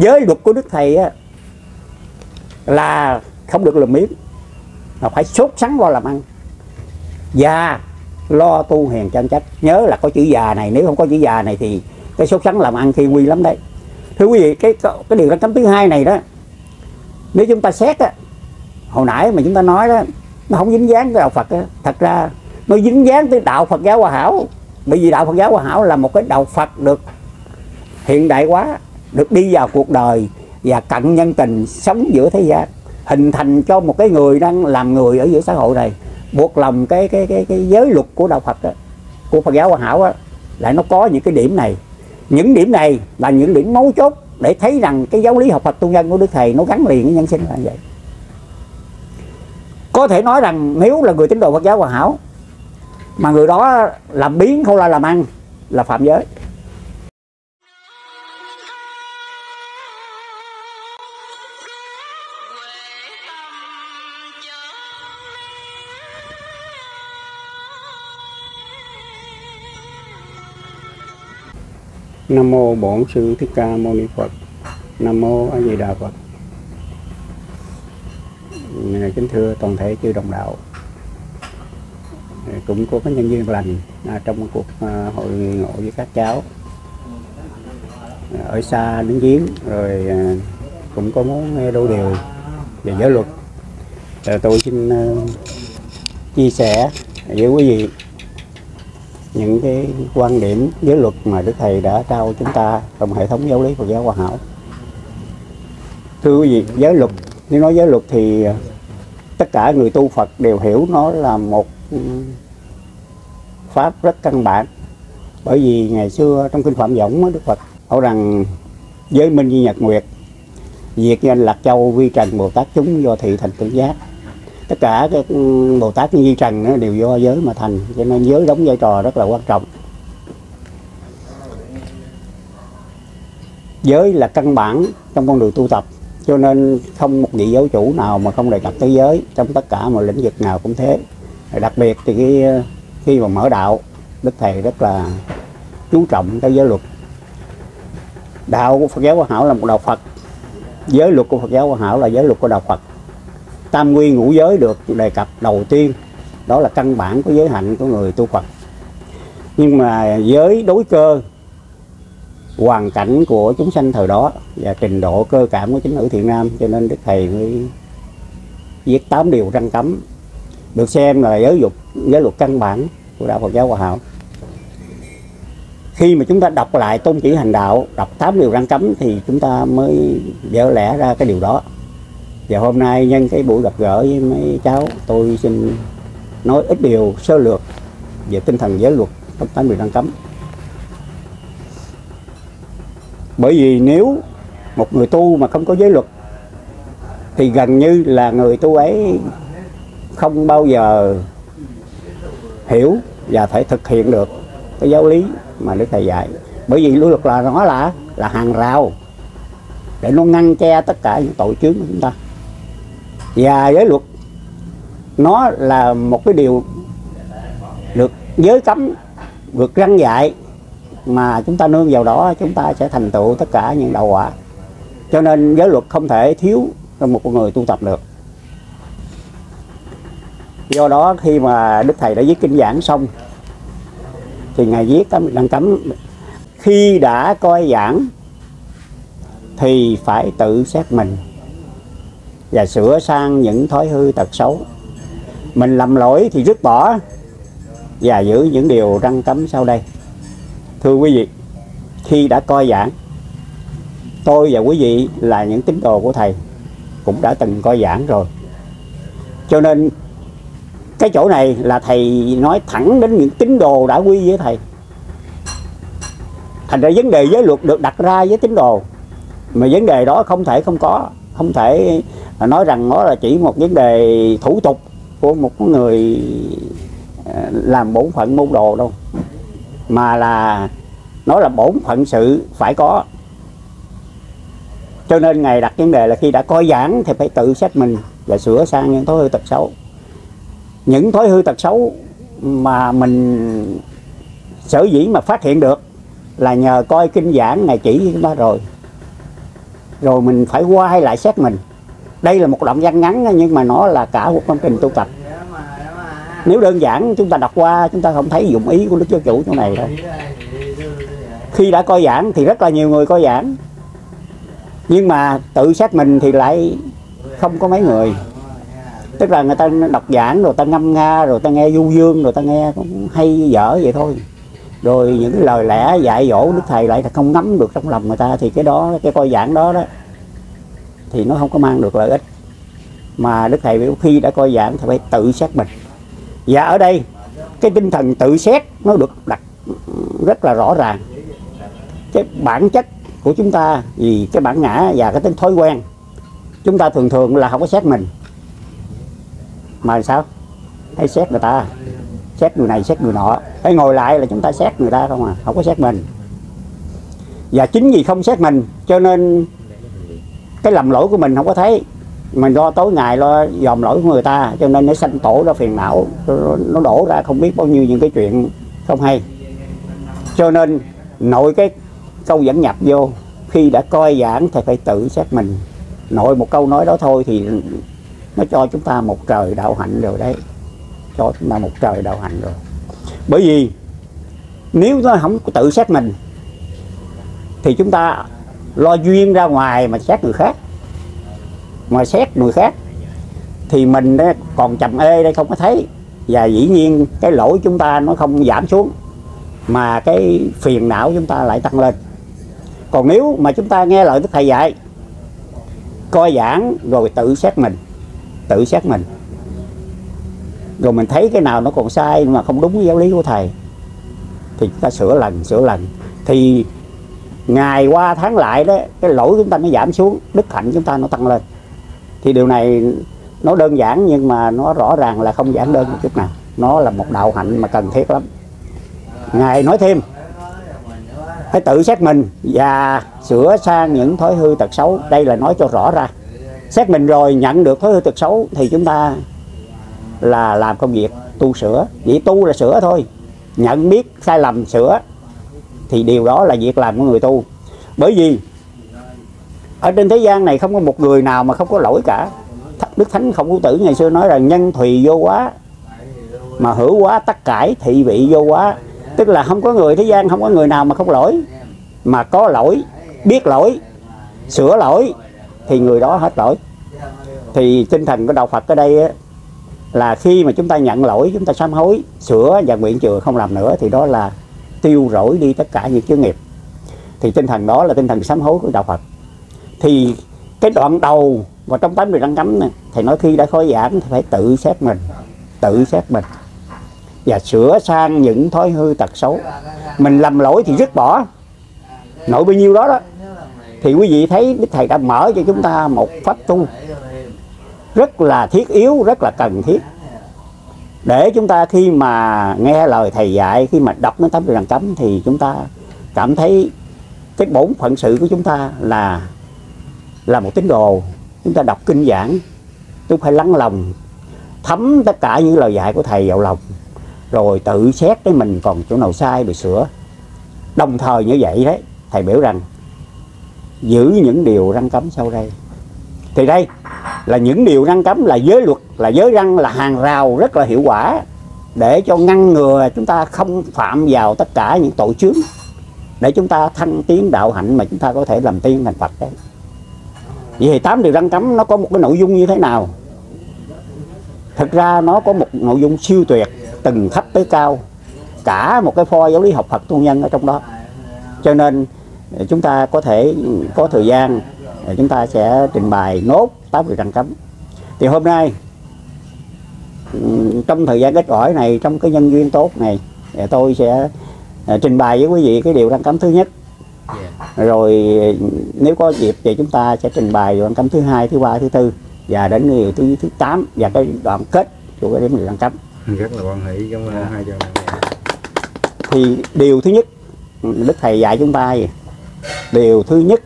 giới luật của đức thầy á, là không được lùm miếng mà phải sốt sắng lo làm ăn. Và lo tu hiền chân chất nhớ là có chữ già này nếu không có chữ già này thì cái sốt sắng làm ăn khi nguy lắm đấy. Thưa quý vị cái cái điều răn cấm thứ hai này đó nếu chúng ta xét á hồi nãy mà chúng ta nói đó nó không dính dáng tới đạo Phật á. Thật ra nó dính dáng tới đạo Phật giáo Hòa Hảo. Bởi vì đạo Phật giáo Hòa Hảo là một cái đạo Phật được hiện đại quá được đi vào cuộc đời và cận nhân tình sống giữa thế gian hình thành cho một cái người đang làm người ở giữa xã hội này. Buộc lòng cái cái cái cái giới luật của đạo Phật đó, của Phật giáo Hòa Hảo á lại nó có những cái điểm này. Những điểm này là những điểm mấu chốt để thấy rằng cái giáo lý học Phật tu nhân của Đức Thầy nó gắn liền với nhân sinh là vậy. Có thể nói rằng nếu là người tín đồ Phật giáo Hòa Hảo mà người đó làm biến không là làm ăn là phạm giới. Nam mô Bổn Sư Thích Ca Mâu Ni Phật. Nam mô A Di Đà Phật. Kính thưa toàn thể chư đồng đạo. Cũng có cái nhân viên lành à, trong cuộc à, hội ngộ với các cháu ở xa đến giếng, rồi à, cũng có muốn nghe đôi điều về giới luật. Rồi tôi xin chia sẻ với quý vị những cái quan điểm giới luật mà Đức Thầy đã trao chúng ta trong hệ thống giáo lý Phật giáo Hòa Hảo. Thưa quý vị, giới luật, nếu nói giới luật thì à, tất cả người tu Phật đều hiểu nó là một ừ, pháp rất căn bản. Bởi vì ngày xưa trong kinh Phạm Võng Đức Phật bảo rằng giới minh như nhật nguyệt, diệt danh lạc châu vi trần Bồ Tát chúng do thị thành tự giác tất cả các ừ, bồ tát như di trần nó đều do giới mà thành, cho nên giới đóng vai trò rất là quan trọng. Giới là căn bản trong con đường tu tập, cho nên không một vị giáo chủ nào mà không đề cập tới giới, trong tất cả mọi lĩnh vực nào cũng thế. Đặc biệt thì cái ờ, khi mà mở đạo, đức thầy rất là chú trọng tới giới luật. Đạo của phật giáo hòa hảo là một đạo phật, giới luật của phật giáo hòa hảo là giới luật của đạo phật tam quy ngũ giới được đề cập đầu tiên, đó là căn bản của giới hạnh của người tu Phật. Nhưng mà giới đối cơ, hoàn cảnh của chúng sanh thời đó và trình độ cơ cảm của chính nữ thiện nam, cho nên đức thầy mới viết tám điều răng cấm, được xem là giáo dục giới luật căn bản của đạo Phật giáo Hòa Hảo. Khi mà chúng ta đọc lại tôn chỉ hành đạo, đọc tám điều răng cấm thì chúng ta mới dỡ lẽ ra cái điều đó và hôm nay nhân cái buổi gặp gỡ với mấy cháu, tôi xin nói ít điều sơ lược về tinh thần giới luật trong tám điều răn cấm. Bởi vì nếu một người tu mà không có giới luật, thì gần như là người tu ấy không bao giờ hiểu và phải thực hiện được cái giáo lý mà đức thầy dạy. Bởi vì luật là nó là là hàng rào để nó ngăn che tất cả những tội chướng của chúng ta và giới luật, nó là một cái điều được giới cấm, được răng dạy mà chúng ta nương vào đó, chúng ta sẽ thành tựu tất cả những đạo quả. Cho nên giới luật không thể thiếu trong một con người tu tập được. Do đó khi mà đức thầy đã viết kinh giảng xong, thì ngài viết cấm đang cấm, khi đã coi giảng, thì phải tự xét mình và sửa sang những thói hư tật xấu. Mình làm lỗi thì dứt bỏ và giữ những điều răng cấm sau đây. Thưa quý vị, khi đã coi giảng, tôi và quý vị là những tín đồ của thầy cũng đã từng coi giảng rồi. Cho nên, cái chỗ này là thầy nói thẳng đến những tín đồ đã quy với thầy. Thành ra vấn đề giới luật được đặt ra với tín đồ, mà vấn đề đó không thể không có không thể nói rằng nó là chỉ một vấn đề thủ tục của một người ờ, làm bổn phận môn đồ đâu, mà là nó là bổn phận sự phải có. Cho nên ngài đặt vấn đề là khi đã coi giảng thì phải tự xét mình và sửa sang những thói hư tật xấu. Những thói hư tật xấu mà mình sở dĩ mà phát hiện được là nhờ coi kinh giảng ngài chỉ chúng ta rồi rồi mình phải quay lại xét mình. Đây là một đoạn văn ngắn nhưng mà nó là cả một công trình tu tập. Nếu đơn giản, chúng ta đọc qua, chúng ta không thấy dụng ý của đức giáo chủ chỗ này đâu. Khi đã coi giảng thì rất là nhiều người coi giảng. Nhưng mà tự xét mình thì lại không có mấy người. Tức là người ta đọc giảng rồi ta ngâm nga, rồi ta nghe du dương, rồi ta nghe cũng hay dở vậy thôi rồi những cái lời lẽ dạy dỗ đức thầy lại là không ngắm được trong lòng người ta, thì cái đó, cái coi giảng đó đó, thì nó không có mang được lợi ích. Mà đức thầy biểu khi đã coi giảng thì phải tự xét mình. Và ở đây, cái tinh thần tự xét nó được đặt rất là rõ ràng. Cái bản chất của chúng ta, vì cái bản ngã và cái tính thói quen, chúng ta thường thường là không có xét mình. Mà sao? Hay xét người ta xét người này, xét người nọ. Phải ngồi lại là chúng ta xét người ta không à? Không có xét mình. Và chính vì không xét mình, cho nên cái lầm lỗi của mình không có thấy. Mình lo tối ngày lo dòm lỗi của người ta, cho nên nó sanh tổ ra phiền não. Nó đổ ra không biết bao nhiêu những cái chuyện không hay. Cho nên nội cái câu dẫn nhập vô, khi đã coi giảng thì phải tự xét mình. Nội một câu nói đó thôi thì nó cho chúng ta một trời đạo hạnh rồi đấy cho chúng ta một trời đạo hạnh rồi. Bởi vì nếu nó không tự xét mình, thì chúng ta lo duyên ra ngoài mà xét người khác. Mà xét người khác, thì mình còn chậm ê đây không có thấy. Và dĩ nhiên cái lỗi chúng ta nó không giảm xuống, mà cái phiền não chúng ta lại tăng lên. Còn nếu mà chúng ta nghe lời đức thầy dạy, coi giảng rồi tự xét mình, tự xét mình rồi mình thấy cái nào nó còn sai mà không đúng với giáo lý của thầy, thì chúng ta sửa lần sửa lần. Thì ngày qua tháng lại đó, cái lỗi chúng ta nó giảm xuống, đức hạnh chúng ta nó tăng lên. Thì điều này nó đơn giản nhưng mà nó rõ ràng là không giản đơn một chút nào. Nó là một đạo hạnh mà cần thiết lắm. Ngài nói thêm phải tự xét mình và sửa sang những thói hư tật xấu. Đây là nói cho rõ ra. Xét mình rồi nhận được thói hư tật xấu thì chúng ta là làm công việc tu sửa. Chỉ tu là sửa thôi. Nhận biết sai lầm sửa thì điều đó là việc làm của người tu. Bởi vì ở trên thế gian này không có một người nào mà không có lỗi cả. Đức thánh không có tử ngày xưa nói rằng nhân thùy vô quá mà hữu quá tất cải thị vị vô quá tức là không có người, thế gian không có người nào mà không lỗi. Mà có lỗi, biết lỗi, sửa lỗi thì người đó hết lỗi. Thì tinh thần của đạo Phật ở đây là khi mà chúng ta nhận lỗi, chúng ta sám hối, sửa và nguyện chừa không làm nữa thì đó là tiêu rỗi đi tất cả những chướng nghiệp. Thì tinh thần đó là tinh thần sám hối của đạo Phật. Thì cái đoạn đầu và trong tám điều răng cấm này thầy nói khi đã khói giảm thì phải tự xét mình, tự xét mình và sửa sang những thói hư tật xấu. Mình làm lỗi thì dứt bỏ. Nội bao nhiêu đó đó. Thì quý vị thấy đức thầy đã mở cho chúng ta một pháp tu rất là thiết yếu, rất là cần thiết. Để chúng ta khi mà nghe lời thầy dạy, khi mà đọc nó tấm điều đằng cấm thì chúng ta cảm thấy cái bổn phận sự của chúng ta là là một tín đồ. Chúng ta đọc kinh giảng, chúng phải lắng lòng, thấm tất cả những lời dạy của thầy vào lòng, rồi tự xét cái mình còn chỗ nào sai để sửa. Đồng thời như vậy đấy, thầy biểu rằng giữ những điều răng cấm sau đây. Thì đây là những điều răng cấm, là giới luật, là giới răng là hàng rào rất là hiệu quả để cho ngăn ngừa chúng ta không phạm vào tất cả những tội chướng, để chúng ta thăng tiến đạo hạnh mà chúng ta có thể làm tiên thành Phật đấy. Vậy thì tám điều răng cấm nó có một cái nội dung như thế nào? Thực ra nó có một nội dung siêu tuyệt, từng thấp tới cao, cả một cái pho giáo lý học Phật tu nhân ở trong đó. Cho nên ờ, chúng ta có thể, có thời gian ờ, chúng ta sẽ trình bày nốt tám điều răng cấm. Thì hôm nay trong thời gian ít ỏi này trong cái nhân duyên tốt này tôi sẽ trình bày với quý vị cái điều răng cấm thứ nhất. Rồi nếu có dịp thì chúng ta sẽ trình bày đoạn cấm thứ hai thứ ba thứ tư và đến điều thứ thứ tám và cái đoạn kết của cái điểm đoạn cấm. Rất là quan hệ cảm ơn hai cho thì điều thứ nhất đức thầy dạy chúng ta gì? điều thứ nhất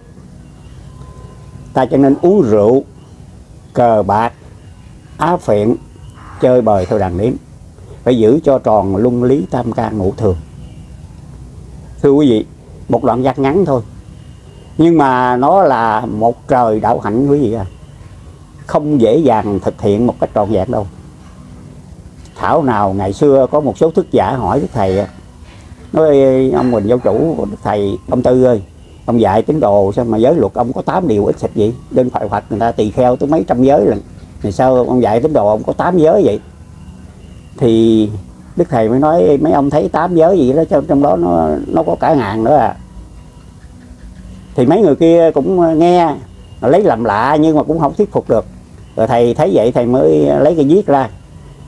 ta cho nên uống rượu cờ bạc, á phiện, chơi bời theo đàn nếm phải giữ cho tròn luân lý tam ca ngũ thường. Thưa quý vị, một đoạn văn ngắn thôi, nhưng mà nó là một trời đạo hạnh quý vị à không dễ dàng thực hiện một cách trọn vẹn đâu. Thảo nào ngày xưa có một số thức giả hỏi đức thầy nói ông mình giáo chủ, đức thầy, ông Tư ơi ông dạy tín đồ sao mà giới luật ông có 8 điều ít xịt vậy? Bên phải hoạch người ta tỳ kheo tới mấy trăm giới lần. Thì sao ông dạy tín đồ ông có 8 giới vậy? Thì đức thầy mới nói mấy ông thấy 8 giới gì đó trong, trong đó nó nó có cả ngàn nữa à. Thì mấy người kia cũng ờ, nghe lấy làm lạ nhưng mà cũng không thuyết phục được. Rồi thầy thấy vậy thầy mới lấy cái viết ra.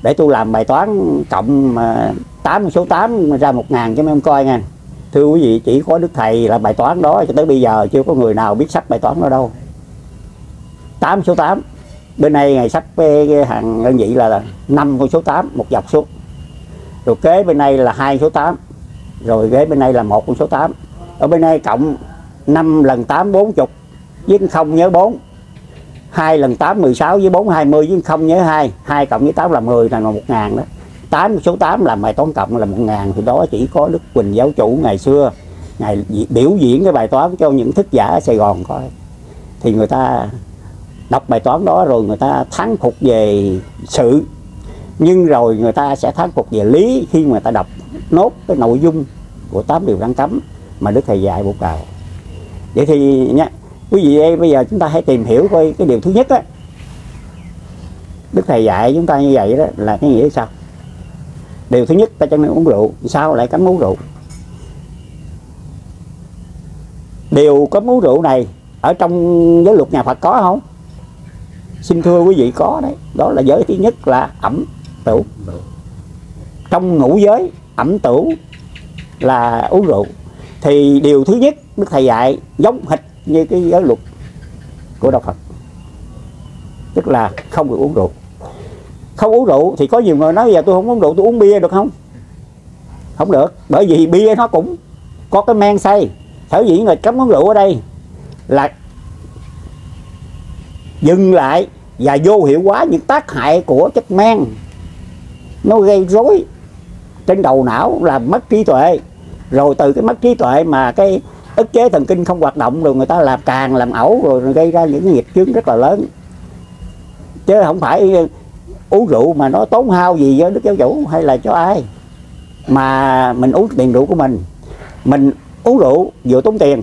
Để tôi làm bài toán cộng mà 8 số 8 ra một ngàn cho mấy ông coi nha thưa quý vị, chỉ có đức thầy là bài toán đó cho tới bây giờ, chưa có người nào biết sách bài toán đó đâu. 8 số 8 bên này ngày sách cái cái hàng đơn vị là 5 con số 8 một dọc xuống rồi kế bên này là hai số 8 rồi kế bên này là một con số 8 ở bên này cộng 5 lần 8 40 với không nhớ 4 2 lần 8 16 với 4 20 với không nhớ 2 2 cộng với 8 là 10 là 1 ngàn đó. 8 số 8 là bài toán cộng là 1 ngàn thì đó chỉ có Đức Quỳnh giáo chủ ngày xưa ngày biểu diễn cái bài toán cho những thức giả ở Sài Gòn coi. Thì người ta đọc bài toán đó rồi người ta thắng phục về sự nhưng rồi người ta sẽ thắng phục về lý khi mà người ta đọc nốt cái nội dung của tám điều răn cấm mà Đức Thầy dạy bộ cào vậy thì nha quý vị ơi, bây giờ chúng ta hãy tìm hiểu coi cái điều thứ nhất á. Đức Thầy dạy chúng ta như vậy đó là cái nghĩa sao? Điều thứ nhất, ta chẳng nên uống rượu. Sao lại cấm uống rượu? Điều cấm uống rượu này ở trong giới luật nhà Phật có không? Xin thưa quý vị, có đấy. Đó là giới thứ nhất là ẩm tửu. Trong ngũ giới, ẩm tửu là uống rượu. Thì điều thứ nhất, đức thầy dạy, giống hệt như cái giới luật của đạo Phật. Tức là không được uống rượu không uống rượu thì có nhiều người nói giờ tôi không uống rượu, tôi uống bia được không? Không được, bởi vì bia nó cũng có cái men say. Sở dĩ người cấm uống rượu ở đây là dừng lại và vô hiệu hóa những tác hại của chất men. Nó gây rối trên đầu não làm mất trí tuệ. Rồi từ cái mất trí tuệ mà cái ức chế thần kinh không hoạt động rồi người ta làm càng làm ẩu, rồi gây ra những cái nghiệp chướng rất là lớn. Chứ không phải uống rượu mà nó tốn hao gì với đức giáo chủ hay là cho ai? Mà mình uống tiền rượu của mình. Mình uống rượu vừa tốn tiền,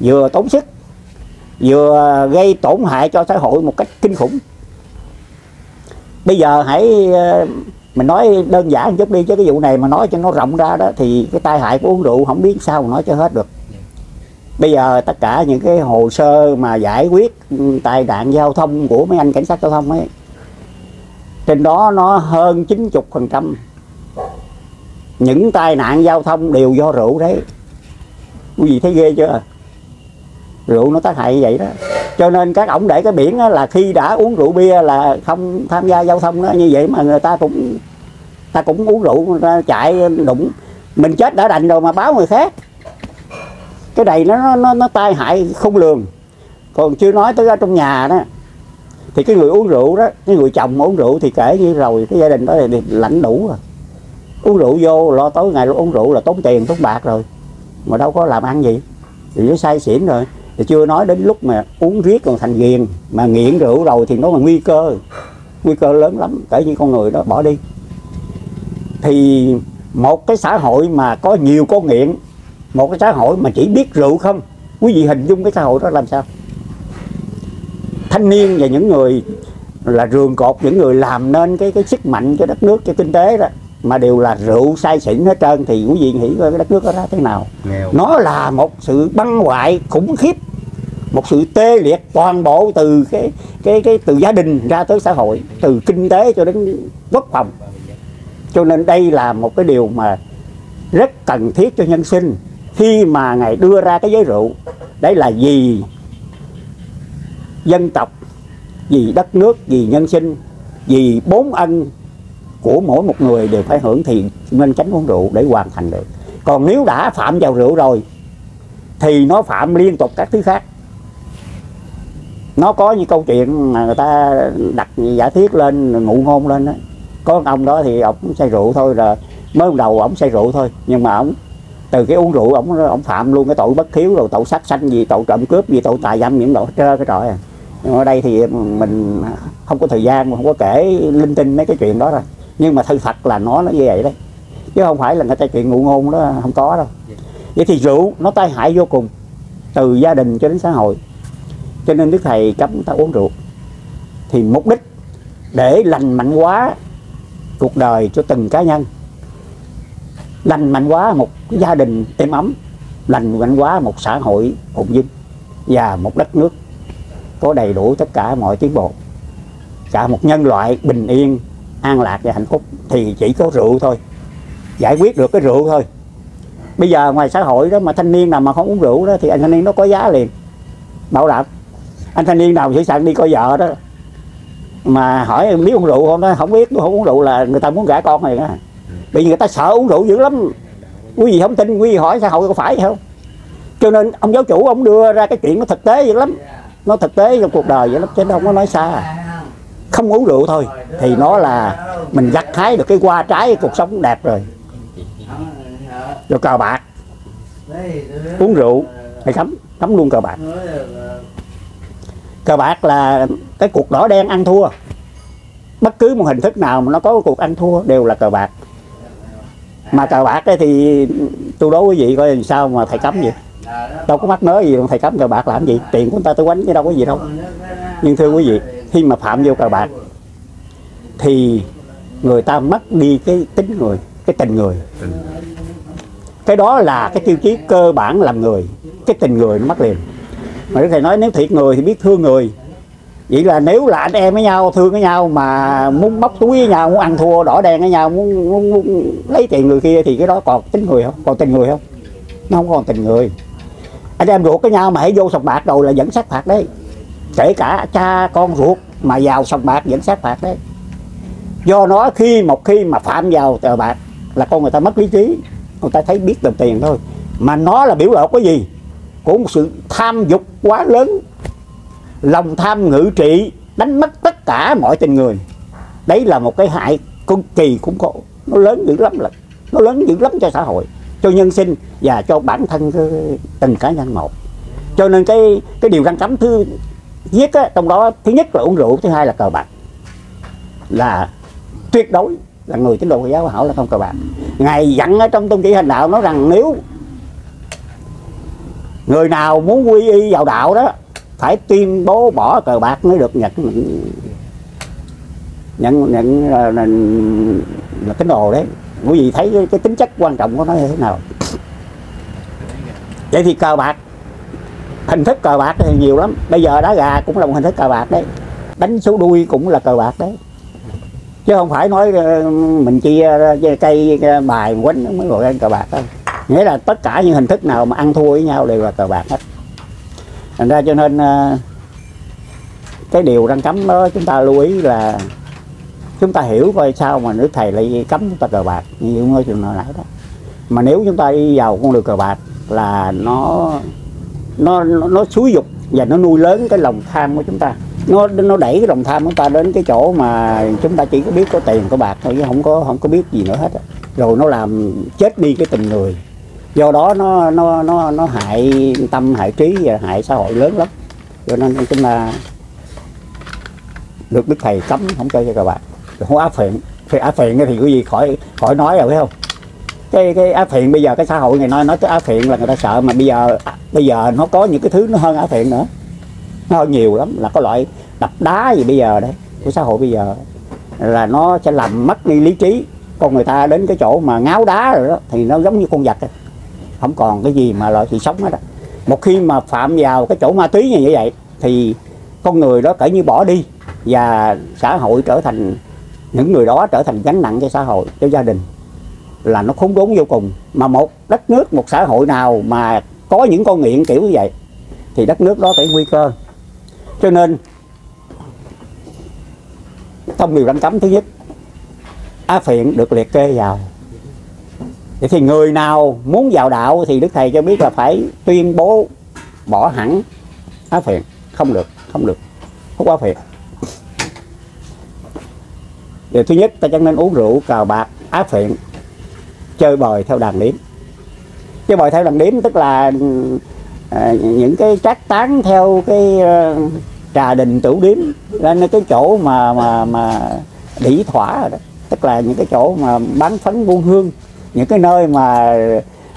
vừa tốn sức, vừa gây tổn hại cho xã hội một cách kinh khủng. Bây giờ hãy ờ, mình nói đơn giản một chút đi, chứ cái vụ này mà nói cho nó rộng ra đó thì cái tai hại của uống rượu không biết sao mà nói cho hết được. Bây giờ tất cả những cái hồ sơ mà giải quyết ừ, tai nạn giao thông của mấy anh cảnh sát giao thông ấy trên đó nó hơn 90 phần trăm. Những tai nạn giao thông đều do rượu đấy. Quý vị thấy ghê chưa? Rượu nó tác hại như vậy đó. Cho nên các ổng để cái biển là khi đã uống rượu bia là không tham gia giao thông đó như vậy mà người ta cũng ta cũng uống rượu người ta chạy đụng. Mình chết đã đành rồi mà báo người khác. Cái này nó nó nó, nó tai hại không lường. Còn chưa nói tới ở trong nhà đó thì cái người uống rượu đó, cái người chồng uống rượu thì kể như rồi, cái gia đình đó thì lãnh đủ rồi. Uống rượu vô, lo tối ngày uống rượu là tốn tiền, tốn bạc rồi. Mà đâu có làm ăn gì. Thì nó say xỉn rồi. Thì chưa nói đến lúc mà uống riết còn thành ghiền, mà nghiện rượu rồi thì nó là nguy cơ. Nguy cơ lớn lắm, kể như con người đó, bỏ đi. Thì một cái xã hội mà có nhiều con nghiện, một cái xã hội mà chỉ biết rượu không, quý vị hình dung cái xã hội đó làm sao? Thanh niên và những người là rường cột những người làm nên cái cái sức mạnh cho đất nước cho kinh tế đó mà đều là rượu say xỉn hết trơn thì quý vị nghĩ coi cái đất nước đó ra thế nào. Nghèo. Nó là một sự băng hoại khủng khiếp một sự tê liệt toàn bộ từ cái cái cái từ gia đình ra tới xã hội từ kinh tế cho đến quốc phòng. Cho nên đây là một cái điều mà rất cần thiết cho nhân sinh khi mà ngài đưa ra cái giới rượu. Đấy là vì dân tộc, vì đất nước, vì nhân sinh, vì bốn ân của mỗi một người đều phải hưởng thì nên tránh uống rượu để hoàn thành được. Còn nếu đã phạm vào rượu rồi, thì nó phạm liên tục các thứ khác. Nó có như câu chuyện mà người ta đặt giả thiết lên, ngụ ngôn lên đó. Có ông đó thì ông say rượu thôi rồi, mới đầu ông say rượu thôi, nhưng mà ông từ cái uống rượu ổng ổng phạm luôn cái tội bất hiếu rồi, tội sát sanh gì, tội trộm cướp gì, tội tà dâm, những tội trơ cái trọi à nhưng ở đây thì mình không có thời gian mà không có kể linh tinh mấy cái chuyện đó rồi. Nhưng mà thư thật là nó nó như vậy đấy. Chứ không phải là người ta chuyện ngụ ngôn đó, không có đâu. Vậy thì rượu, nó tai hại vô cùng, từ gia đình cho đến xã hội. Cho nên đức thầy cấm ta uống rượu. Thì mục đích để lành mạnh hóa cuộc đời cho từng cá nhân. Lành mạnh hóa một cái gia đình êm ấm, lành mạnh hóa một xã hội phồn vinh và một đất nước có đầy đủ tất cả mọi tiến bộ. Cả một nhân loại bình yên, an lạc và hạnh phúc thì chỉ có rượu thôi, giải quyết được cái rượu thôi. Bây giờ ngoài xã hội đó mà thanh niên nào mà không uống rượu đó thì anh thanh niên nó có giá liền, bảo đảm. Anh thanh niên nào sẵn sẵn đi coi vợ đó mà hỏi em biết uống rượu không đó, không biết, không uống rượu là người ta muốn gả con này đó bởi vì người ta sợ uống rượu dữ lắm. Quý vị không tin, quý vị hỏi xã hội có phải không? Cho nên ông giáo chủ ông đưa ra cái chuyện nó thực tế dữ lắm nó thực tế trong cuộc đời vậy lắm, chứ nó không có nói xa. Không uống rượu thôi, thì nó là mình gặt hái được cái hoa trái, cuộc sống đẹp rồi. Rồi cờ bạc. Uống rượu hay cấm cấm luôn cờ bạc. Cờ bạc là cái cuộc đỏ đen ăn thua. Bất cứ một hình thức nào mà nó có cuộc ăn thua đều là cờ bạc. Mà cờ bạc ấy thì tôi đố quý vị coi làm sao mà thầy cấm vậy đâu có mắc mớ gì đâu thầy cấm cờ bạc làm gì? Tiền của người ta tôi quánh chứ đâu có gì đâu. Nhưng thưa quý vị khi mà phạm vô cờ bạc thì người ta mất đi cái tính người cái tình người. Cái đó là cái tiêu chí cơ bản làm người cái tình người nó mất liền. Mà đức thầy nói nếu thiệt người thì biết thương người. Vậy là nếu là anh em với nhau thương với nhau mà muốn móc túi với nhau muốn ăn thua đỏ đen với nhau muốn, muốn, muốn lấy tiền người kia thì cái đó còn tính người không? Còn tình người không? Nó không còn tình người anh em ruột với nhau mà hãy vô sòng bạc rồi là dẫn sát phạt đấy. Kể cả cha con ruột mà vào sòng bạc dẫn sát phạt đấy. Do nó khi một khi mà phạm vào tờ bạc là con người ta mất lý trí, người ta thấy biết đồng tiền thôi. Mà nó là biểu lộ cái gì? Của một sự tham dục quá lớn, lòng tham ngự trị, đánh mất tất cả mọi tình người. Đấy là một cái hại cực kỳ khủng khổ. Nó lớn dữ lắm là, nó lớn dữ lắm cho xã hội cho nhân sinh và cho bản thân từng cá nhân một. Cho nên cái cái điều ngăn cấm thứ nhất á, trong đó thứ nhất là uống rượu thứ hai là cờ bạc. Là tuyệt đối là người tín đồ giáo hảo là không cờ bạc. Ngài dặn ở trong tôn chỉ hành đạo nói rằng nếu người nào muốn quy y vào đạo đó phải tuyên bố bỏ cờ bạc mới được nhận nhận nhận là, là, là tín đồ đấy quý vị thấy cái, cái tính chất quan trọng của nó như thế nào? Vậy thì cờ bạc hình thức cờ bạc thì nhiều lắm. Bây giờ đá gà cũng là một hình thức cờ bạc đấy. Đánh số đuôi cũng là cờ bạc đấy. Chứ không phải nói ờ, mình chia cây bài quánh mới gọi là cờ bạc đâu. Nghĩa là tất cả những hình thức nào mà ăn thua với nhau đều là cờ bạc hết. Thành ra cho nên ờ, cái điều răng cấm đó chúng ta lưu ý là chúng ta hiểu coi sao mà nước thầy lại cấm chúng ta cờ bạc. Như ngôi trường nào nãy đó. Mà nếu chúng ta đi vào con đường cờ bạc là nó nó nó, nó xúi dục và nó nuôi lớn cái lòng tham của chúng ta. Nó nó đẩy cái lòng tham của chúng ta đến cái chỗ mà chúng ta chỉ có biết có tiền có bạc thôi chứ không có không có biết gì nữa hết rồi nó làm chết đi cái tình người. Do đó nó nó nó nó hại tâm hại trí và hại xã hội lớn lắm. Cho nên chúng ta được đức thầy cấm không chơi cho cờ bạc không áp phiện thì áp phiện thì cái gì? Khỏi khỏi nói rồi, phải không? Cái cái áp phiện bây giờ cái xã hội này nói nói tới áp phiện là người ta sợ, mà bây giờ bây giờ nó có những cái thứ nó hơn áp phiện nữa. Nó hơn nhiều lắm, là có loại đập đá gì bây giờ đấy, của xã hội bây giờ. Là nó sẽ làm mất đi lý trí. Con người ta đến cái chỗ mà ngáo đá rồi đó, thì nó giống như con vật không còn cái gì mà loại sự sống hết đó. một khi mà phạm vào cái chỗ ma túy như vậy, thì con người đó cỡ như bỏ đi, và xã hội trở thành những người đó trở thành gánh nặng cho xã hội, cho gia đình. Là nó khốn đốn vô cùng. Mà một đất nước, một xã hội nào mà có những con nghiện kiểu như vậy, thì đất nước đó phải nguy cơ. Cho nên trong điều ranh cấm thứ nhất, á phiện được liệt kê vào. Vậy thì người nào muốn vào đạo thì đức thầy cho biết là phải tuyên bố bỏ hẳn á phiện. Không được không được. Hút á phiện điều thứ nhất ta chẳng nên uống rượu cờ bạc á phiện chơi bời theo đàn điếm. Chơi bời theo đàn điếm tức là à, những cái trác tán theo cái ờ, trà đình tửu điếm lên cái chỗ mà mà mà đỉ thỏa rồi đó. Tức là những cái chỗ mà bán phấn buôn hương những cái nơi mà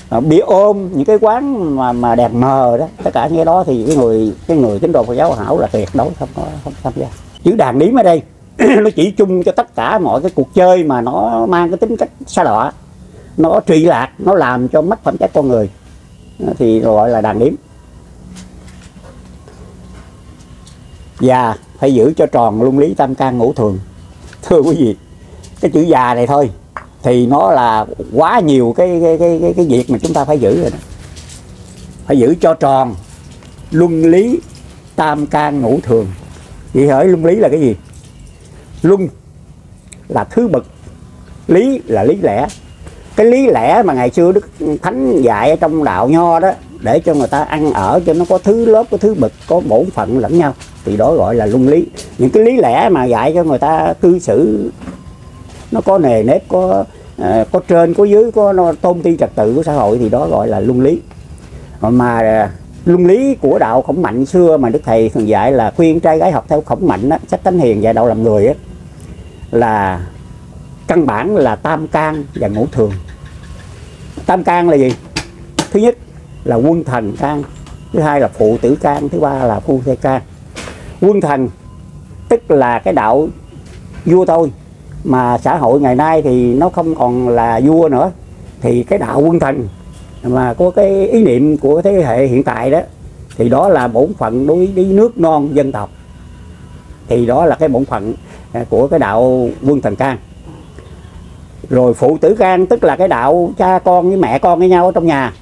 ờ, bia ôm những cái quán mà mà đèn mờ đó. Tất cả những cái đó thì cái người cái người tín đồ Phật giáo hảo là tuyệt đối không có không tham gia. Chứ đàn điếm ở đây nó chỉ chung cho tất cả mọi cái cuộc chơi mà nó mang cái tính cách xa đọa nó trụy lạc nó làm cho mất phẩm chất con người. Thì gọi là đàn điếm. Già phải giữ cho tròn luân lý tam can ngũ thường. Thưa quý vị cái chữ già này thôi thì nó là quá nhiều cái cái cái cái, cái việc mà chúng ta phải giữ rồi đó. Phải giữ cho tròn luân lý tam can ngũ thường. Vậy hỏi luân lý là cái gì? Luân là thứ bậc. Lý là lý lẽ. Cái lý lẽ mà ngày xưa đức thánh dạy ở trong đạo nho đó, để cho người ta ăn ở cho nó có thứ lớp, có thứ bậc, có bổn phận lẫn nhau, thì đó gọi là luân lý. Những cái lý lẽ mà dạy cho người ta cư xử, nó có nề nếp, có ờ, có trên, có dưới, có nó tôn ti trật tự của xã hội, thì đó gọi là luân lý. Mà ờ, luân lý của đạo khổng mạnh xưa mà đức thầy thường dạy là khuyên trai gái học theo khổng mạnh á, sách tánh hiền dạy đạo làm người á là căn bản là tam can và ngũ thường. Tam can là gì? Thứ nhất là quân thần can thứ hai là phụ tử can thứ ba là phu thê can quân thần tức là cái đạo vua thôi. mà xã hội ngày nay thì nó không còn là vua nữa. Thì cái đạo quân thần mà có cái ý niệm của thế hệ hiện tại đó, thì đó là bổn phận đối với nước non dân tộc. Thì đó là cái bổn phận À, của cái đạo quân thần can. Rồi phụ tử can tức là cái đạo cha con với mẹ con với nhau ở trong nhà.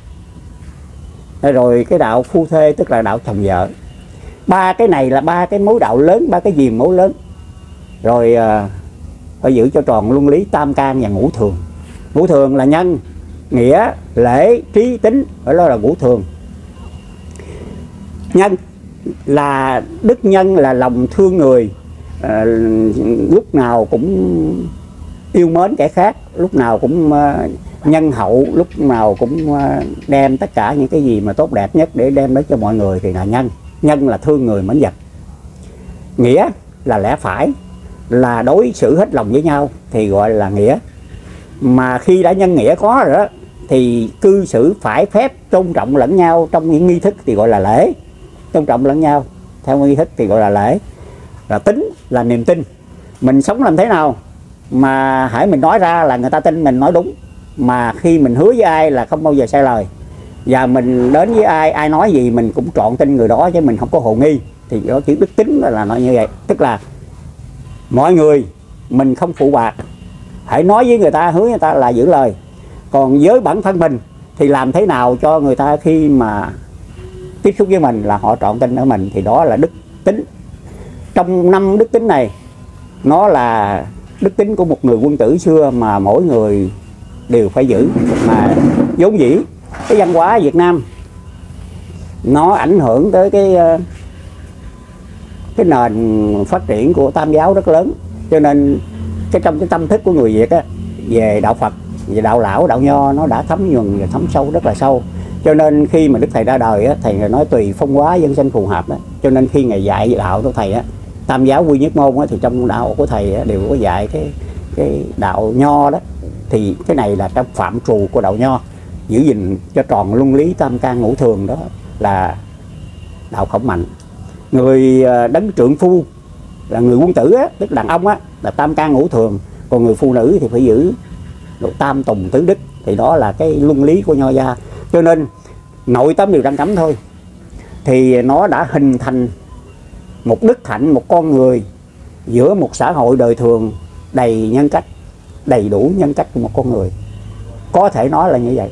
À, rồi cái đạo phu thê tức là đạo chồng vợ. Ba cái này là ba cái mối đạo lớn ba cái gì mối lớn. Rồi à, phải giữ cho tròn luân lý tam can và ngũ thường. Ngũ thường là nhân nghĩa lễ trí tính phải đó là ngũ thường. Nhân là đức nhân là lòng thương người à, lúc nào cũng yêu mến kẻ khác lúc nào cũng à, nhân hậu lúc nào cũng à, đem tất cả những cái gì mà tốt đẹp nhất để đem đến cho mọi người thì là nhân. Nhân là thương người mến vật. Nghĩa là lẽ phải là đối xử hết lòng với nhau thì gọi là nghĩa. Mà khi đã nhân nghĩa có rồi đó thì cư xử phải phép tôn trọng lẫn nhau trong những nghi thức thì gọi là lễ. Tôn trọng lẫn nhau theo nghi thức thì gọi là lễ là tính là niềm tin. Mình sống làm thế nào mà hãy mình nói ra là người ta tin mình nói đúng, mà khi mình hứa với ai là không bao giờ sai lời. Và mình đến với ai ai nói gì mình cũng trọn tin người đó chứ mình không có hồ nghi. Thì đó chữ đức tính là nói như vậy. Tức là mọi người mình không phụ bạc. Hãy nói với người ta, hứa người ta là giữ lời. Còn với bản thân mình thì làm thế nào cho người ta khi mà tiếp xúc với mình là họ trọn tin ở mình. Thì đó là đức tính trong năm đức tính này, nó là đức tính của một người quân tử xưa mà mỗi người đều phải giữ. Mà vốn dĩ, cái văn hóa Việt Nam, nó ảnh hưởng tới cái ờ, cái nền phát triển của tam giáo rất lớn. Cho nên cái trong cái tâm thức của người Việt á, về đạo Phật, về đạo lão, đạo nho, nó đã thấm nhuần và thấm sâu rất là sâu. Cho nên khi mà đức thầy ra đời á, thầy nói tùy phong hóa dân sinh phù hợp á. cho nên khi ngày dạy đạo của thầy á tam giáo quy nhất môn á, thì trong đạo của thầy á, đều có dạy cái cái đạo nho đó. Thì cái này là trong phạm trù của đạo nho giữ gìn cho tròn luân lý tam can ngũ thường đó là đạo khổng mạnh. Người ờ, đấng trượng phu là người quân tử á, tức đàn ông á là tam can ngũ thường. Còn người phụ nữ thì phải giữ độ tam tùng tứ đức. Thì đó là cái luân lý của nho gia. Cho nên nội tâm đều đang cấm thôi. Thì nó đã hình thành một đức hạnh, một con người giữa một xã hội đời thường đầy nhân cách, đầy đủ nhân cách của một con người. Có thể nói là như vậy.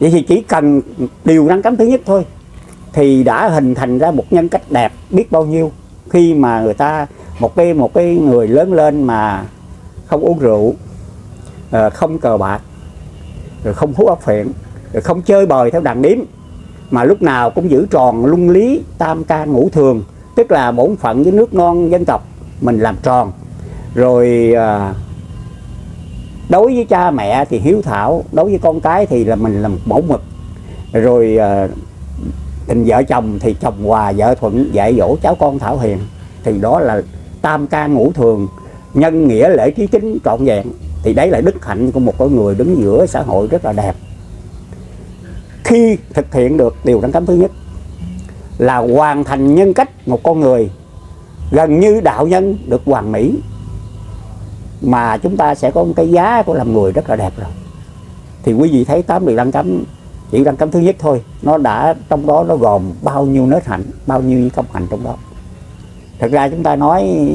Vậy thì chỉ cần điều răn cấm thứ nhất thôi, thì đã hình thành ra một nhân cách đẹp biết bao nhiêu khi mà người ta, một cái một cái người lớn lên mà không uống rượu ờ, không cờ bạc, rồi không hút ốc phiện rồi không chơi bời theo đàn điếm, mà lúc nào cũng giữ tròn luân lý tam ca ngũ thường tức là bổn phận với nước non dân tộc mình làm tròn. Rồi à, đối với cha mẹ thì hiếu thảo đối với con cái thì là mình làm mẫu mực. Rồi à, tình vợ chồng thì chồng hòa vợ thuận dạy dỗ cháu con thảo hiền. Thì đó là tam ca ngũ thường nhân nghĩa lễ trí chính trọn vẹn. Thì đấy là đức hạnh của một con người đứng giữa xã hội rất là đẹp. Khi thực hiện được điều đáng cấm thứ nhất là hoàn thành nhân cách một con người, gần như đạo nhân được hoàn mỹ. Mà chúng ta sẽ có một cái giá của làm người rất là đẹp rồi. Thì quý vị thấy tám điều đăng cấm, chỉ đăng cấm thứ nhất thôi, nó đã, trong đó nó gồm bao nhiêu nết hạnh, bao nhiêu công hạnh trong đó. Thật ra chúng ta nói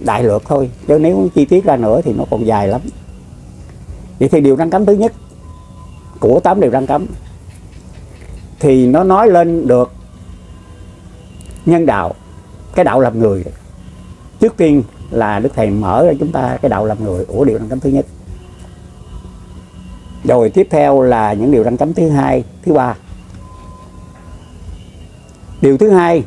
đại lược thôi, chứ nếu chi tiết ra nữa thì nó còn dài lắm. Vậy thì điều đăng cấm thứ nhất của tám điều đăng cấm, thì nó nói lên được nhân đạo, cái đạo làm người. Trước tiên là đức thầy mở ra chúng ta cái đạo làm người của điều đăng cấm thứ nhất. Rồi tiếp theo là những điều đăng cấm thứ hai, thứ ba. Điều thứ hai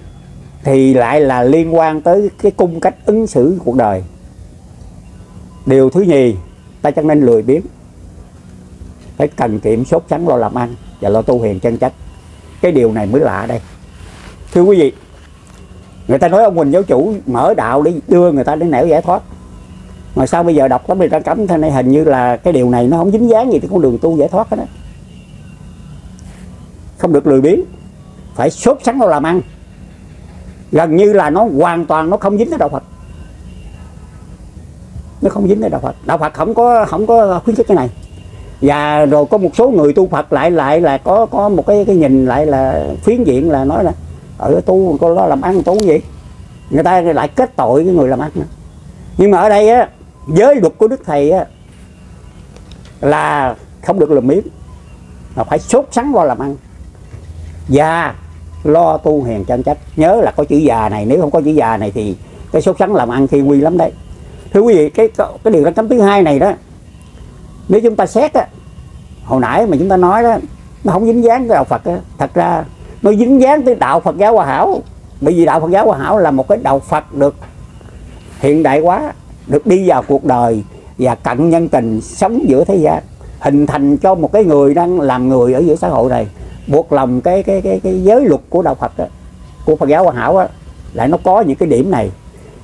thì lại là liên quan tới cái cung cách ứng xử cuộc đời. Điều thứ nhì, ta chẳng nên lười biếng. Phải cần kiệm sốt sắng lo làm ăn và lo tu hiền chân chất cái điều này mới lạ đây. Thưa quý vị người ta nói ông Huỳnh giáo chủ mở đạo đi, đưa người ta đến nẻo giải thoát. Mà sao bây giờ đọc tấm điều ra cấm, thế này hình như là cái điều này nó không dính dáng gì tới con đường tu giải thoát hết đó không được lười biếng, phải sốt sắng nó làm ăn. Gần như là nó hoàn toàn nó không dính tới đạo Phật. Nó không dính tới đạo Phật. Đạo Phật không có không có khuyến khích cái này. Và rồi có một số người tu Phật lại lại là có có một cái cái nhìn lại là phiến diện là nói là ở tu có lo làm ăn tu gì người ta lại kết tội cái người làm ăn nữa. nhưng mà ở đây á, giới luật của đức thầy á, là không được lùm miếng, mà phải sốt sắng lo làm ăn. Và lo tu hiền chân trách nhớ là có chữ già này, nếu không có chữ già này thì cái sốt sắng làm ăn khi nguy lắm đấy. Thưa quý vị, cái cái điều cấm thứ hai này đó, nếu chúng ta xét á, hồi nãy mà chúng ta nói đó, nó không dính dáng với đạo Phật á, thật ra nó dính dáng tới đạo Phật giáo Hòa Hảo. Bởi vì đạo Phật giáo Hòa Hảo là một cái đạo Phật được hiện đại quá, được đi vào cuộc đời và cận nhân tình sống giữa thế gian hình thành cho một cái người đang làm người ở giữa xã hội này. Buộc lòng cái cái cái cái giới luật của đạo Phật đó, của Phật giáo Hòa Hảo đó, lại nó có những cái điểm này.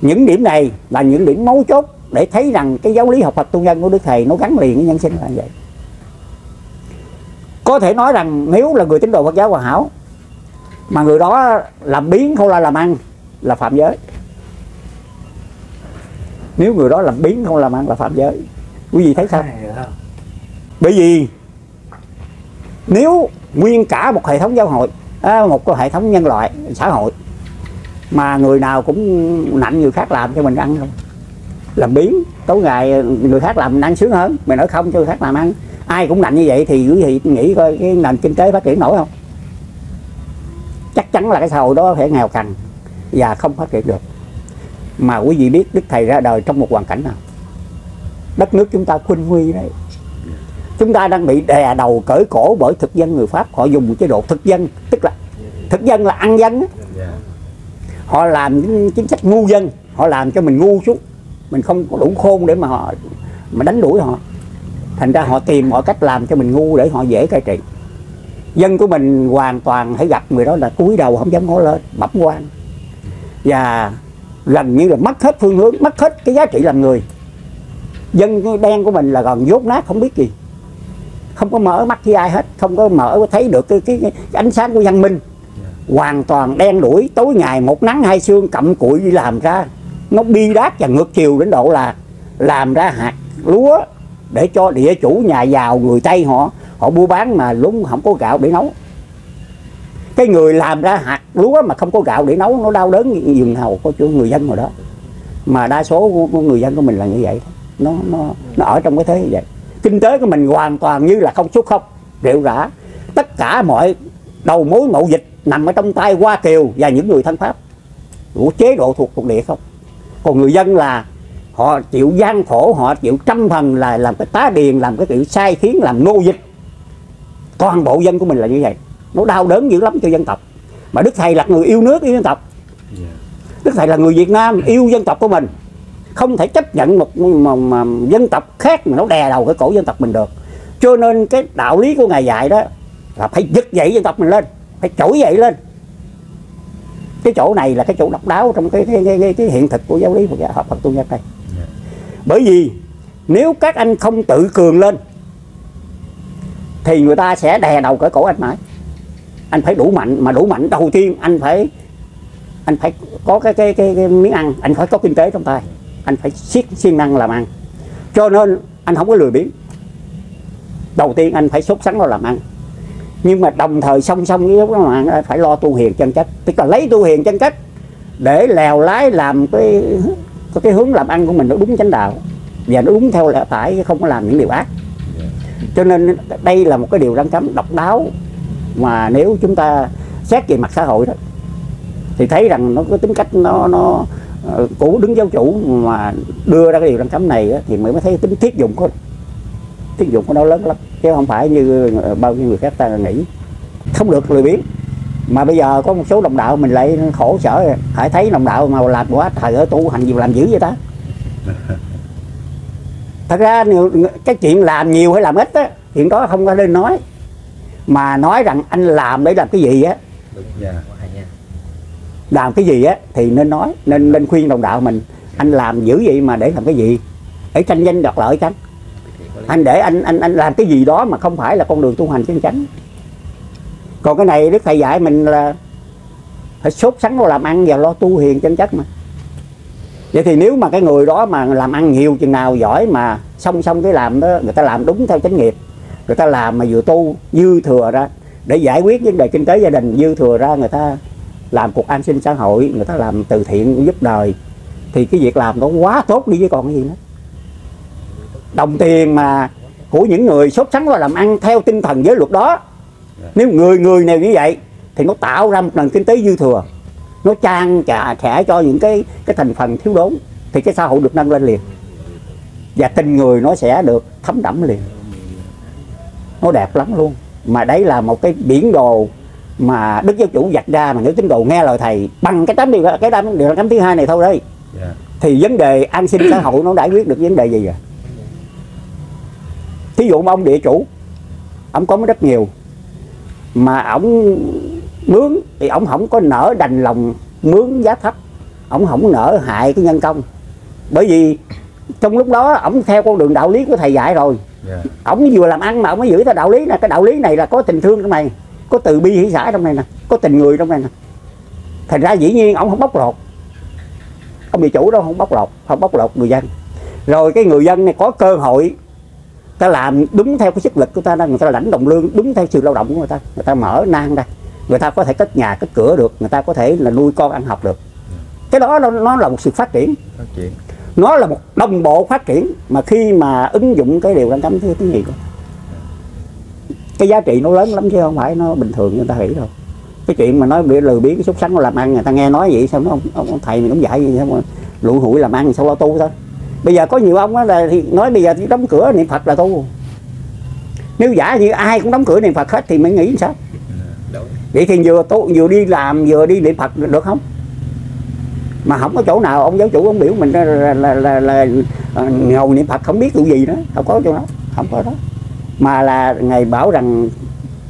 Những điểm này là những điểm mấu chốt để thấy rằng cái giáo lý học Phật tu nhân của Đức Thầy nó gắn liền với nhân sinh là vậy. Có thể nói rằng nếu là người tín đồ Phật giáo Hòa Hảo mà người đó làm biến không là làm ăn là phạm giới. Nếu người đó làm biến không làm ăn là phạm giới. Quý vị thấy sao? Bởi vì nếu nguyên cả một hệ thống giáo hội à, một cái hệ thống nhân loại xã hội mà người nào cũng nạnh người khác làm cho mình ăn không? Làm biến tối ngày người khác làm mình ăn sướng hơn mày nói không cho người khác làm ăn. Ai cũng nạnh như vậy thì quý vị nghĩ coi cái nền kinh tế phát triển nổi không chắc chắn là cái xã hội đó sẽ nghèo cằn và không phát triển được. Mà quý vị biết đức thầy ra đời trong một hoàn cảnh nào? Đất nước chúng ta khuynh huy đấy. Chúng ta đang bị đè đầu cởi cổ bởi thực dân người pháp. Họ dùng chế độ thực dân, tức là thực dân là ăn dân họ làm những chính sách ngu dân. Họ làm cho mình ngu xuống. Mình không có đủ khôn để mà họ, mà đánh đuổi họ. Thành ra họ tìm mọi cách làm cho mình ngu để họ dễ cai trị dân của mình hoàn toàn hãy gặp người đó là cúi đầu không dám ngó lên bẩm quan. Và gần như là mất hết phương hướng mất hết cái giá trị làm người. Dân đen của mình là gần dốt nát không biết gì. Không có mở mắt với ai hết không có mở thấy được cái, cái, cái ánh sáng của văn minh. Hoàn toàn đen đuổi tối ngày một nắng hai sương cặm cụi đi làm ra. Nó bi đát và ngược chiều đến độ là làm ra hạt lúa để cho địa chủ nhà giàu người tây họ họ mua bán mà luôn không có gạo để nấu. Cái người làm ra hạt lúa mà không có gạo để nấu, nó đau đớn dừng hầu có chỗ người dân rồi đó. Mà đa số của người dân của mình là như vậy nó nó nó ở trong cái thế như vậy. Kinh tế của mình hoàn toàn như là không xuất không rượu rã. Tất cả mọi đầu mối mậu dịch nằm ở trong tay Hoa Kiều và những người thân pháp. Của chế độ thuộc thuộc địa không? Còn người dân là họ chịu gian khổ, họ chịu trăm phần là làm cái tá điền, làm cái kiểu sai khiến, làm nô dịch toàn bộ dân của mình là như vậy. Nó đau đớn dữ lắm cho dân tộc. Mà đức thầy là người yêu nước yêu dân tộc. Đức thầy là người việt nam yêu dân tộc của mình. Không thể chấp nhận một mà, mà, dân tộc khác mà nó đè đầu cái cổ dân tộc mình được. Cho nên cái đạo lý của ngài dạy đó là phải giật dậy dân tộc mình lên phải trỗi dậy lên. Cái chỗ này là cái chỗ độc đáo trong cái cái, cái, cái, cái hiện thực của giáo lý của giáo học Phật tu nhân đây. Dạ. bởi vì nếu các anh không tự cường lên thì người ta sẽ đè đầu cởi cổ anh mãi. Anh phải đủ mạnh mà đủ mạnh đầu tiên anh phải anh phải có cái cái cái, cái miếng ăn anh phải có kinh tế trong tay. Anh phải siết siêng năng làm ăn. Cho nên anh không có lười biếng. Đầu tiên anh phải sốt sắng lo làm ăn. Nhưng mà đồng thời song song với lúc đó mà anh phải lo tu hiền chân chất tức là lấy tu hiền chân chất để lèo lái làm cái cái, hướng làm ăn của mình nó đúng chánh đạo. Và nó đúng theo lẽ phải không có làm những điều ác cho nên đây là một cái điều răn cấm độc đáo mà nếu chúng ta xét về mặt xã hội đó thì thấy rằng nó có tính cách nó nó ờ, cũ đứng giáo chủ mà đưa ra cái điều răn cấm này á, thì mới mới thấy tính thiết dụng của thiết dụng của nó lớn lắm chứ không phải như ờ, bao nhiêu người khác ta nghĩ. Không được lười biếng. Mà bây giờ có một số đồng đạo mình lại khổ sở phải thấy đồng đạo mà làm quá thời ở tu hành gì làm dữ vậy ta? Thật ra nhiều- cái chuyện làm nhiều hay làm ít á chuyện đó không có nên nói. Mà nói rằng anh làm để làm cái gì á dạ. làm cái gì á thì nên nói nên nên khuyên đồng đạo mình. Anh làm dữ vậy mà để làm cái gì? Để tranh danh đoạt lợi chăng? Anh để anh anh anh làm cái gì đó mà không phải là con đường tu hành chân chánh. Còn cái này đức thầy dạy mình là phải sốt sắng lo làm ăn và lo tu hiền chân chất mà vậy thì nếu mà cái người đó mà làm ăn nhiều chừng nào giỏi mà song song cái làm đó, người ta làm đúng theo chánh nghiệp, người ta làm mà vừa tu, dư thừa ra, để giải quyết vấn đề kinh tế gia đình, dư thừa ra người ta làm cuộc an sinh xã hội, người ta làm từ thiện giúp đời, thì cái việc làm nó quá tốt đi với còn cái gì nữa. Đồng tiền mà của những người sốt sắng và làm ăn theo tinh thần giới luật đó, nếu người người nào như vậy thì nó tạo ra một nền kinh tế dư thừa nó trang trả thẻ cho những cái cái thành phần thiếu đốn thì cái xã hội được nâng lên liền. Và tình người nó sẽ được thấm đẫm liền. Nó đẹp lắm luôn. Mà đấy là một cái biển đồ mà đức giáo chủ vạch ra mà nếu tín đồ nghe lời thầy bằng cái tấm điều cái tấm điều tấm thứ hai này thôi đấy. Dạ. Thì vấn đề an sinh xã hội nó giải quyết được vấn đề gì rồi. Thí dụ mà ông địa chủ ông có rất nhiều mà ông mướn thì ông không có nỡ đành lòng mướn giá thấp. Ông không nỡ hại cái nhân công. Bởi vì trong lúc đó ông theo con đường đạo lý của thầy dạy rồi. Dạ. Ông vừa làm ăn mà ông mới giữ cái đạo lý này. Cái đạo lý này là có tình thương trong này có từ bi hỷ xã trong này nè có tình người trong này nè. Thành ra dĩ nhiên ông không bóc lột. Ông bị chủ đó không bóc lột không bóc lột người dân. Rồi cái người dân này có cơ hội ta làm đúng theo cái sức lực của ta đó người ta lãnh đồng lương đúng theo sự lao động của người ta. Người ta mở nang ra người ta có thể cất nhà cất cửa được người ta có thể là nuôi con ăn học được. Cái đó nó, nó là một sự phát triển. Phát triển. Nó là một đồng bộ phát triển mà khi mà ứng dụng cái điều đăng cấm thứ tiếng gì cái giá trị nó lớn lắm chứ không phải nó bình thường người ta nghĩ đâu. Cái chuyện mà nói bị lười biếng cái súc sắn nó làm ăn người ta nghe nói vậy sao nó ông, ông, thầy mình cũng dạy vậy sao mà lụi hụi làm ăn sao lo tu thôi. Bây giờ có nhiều ông á là thì nói bây giờ đóng cửa niệm phật là tu. Nếu giả như ai cũng đóng cửa niệm phật hết thì mình nghĩ sao? Đúng vậy thì vừa tốt vừa đi làm vừa đi niệm phật được không? Mà không có chỗ nào ông giáo chủ ông biểu mình là, là, là, là, là ờ, ngầu niệm phật không biết tụ gì nữa không có chỗ đó không có đó. Mà là ngài bảo rằng